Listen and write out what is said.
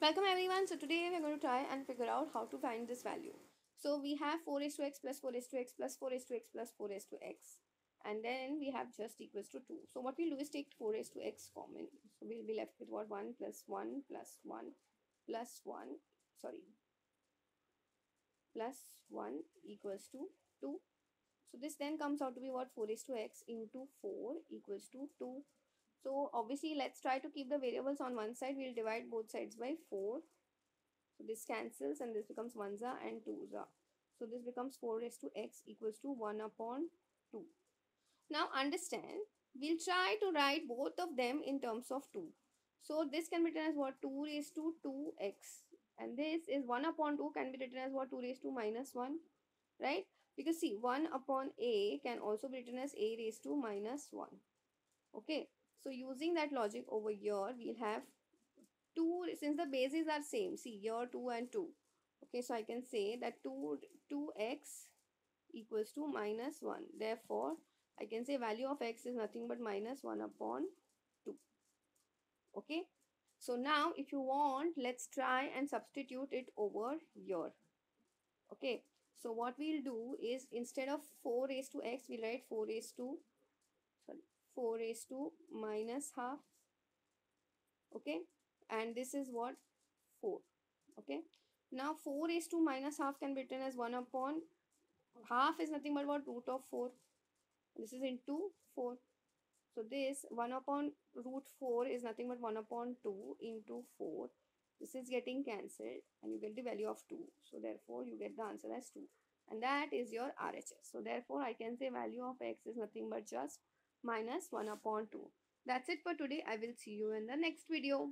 Welcome everyone. So today we're going to try and figure out how to find this value. So we have 4 is to x plus 4 is to x plus 4 is to x plus 4 is to x. And then we have just equals to 2. So what we'll do is take 4 is to x common. So we'll be left with what 1 plus 1 plus 1 plus 1. Sorry. Plus 1 equals to 2. So this then comes out to be what 4 is to x into 4 equals to 2 so obviously let's try to keep the variables on one side. We'll divide both sides by 4. So this cancels and this becomes 1za and 2za. So this becomes 4 raised to x equals to 1 upon 2. Now understand, we'll try to write both of them in terms of 2. So this can be written as what 2 raised to 2x and this is 1 upon 2 can be written as what 2 raised to minus 1 right because see 1 upon a can also be written as a raised to minus 1 okay so using that logic over here, we'll have 2, since the bases are same, see here 2 and 2. Okay, so I can say that 2, 2x equals to minus 1. Therefore, I can say value of x is nothing but minus 1 upon 2. Okay, so now if you want, let's try and substitute it over here. Okay, so what we'll do is instead of 4 raised to x, we'll write 4 raised to 4 raised to minus half okay? And this is what? 4 okay? Now 4 raised to minus half can be written as 1 upon half is nothing but what? root of 4 this is into 4 so this 1 upon root 4 is nothing but 1 upon 2 into 4 this is getting cancelled and you get the value of 2 so therefore you get the answer as 2 and that is your RHS so therefore I can say value of x is nothing but just minus 1 upon 2. That's it for today. I will see you in the next video.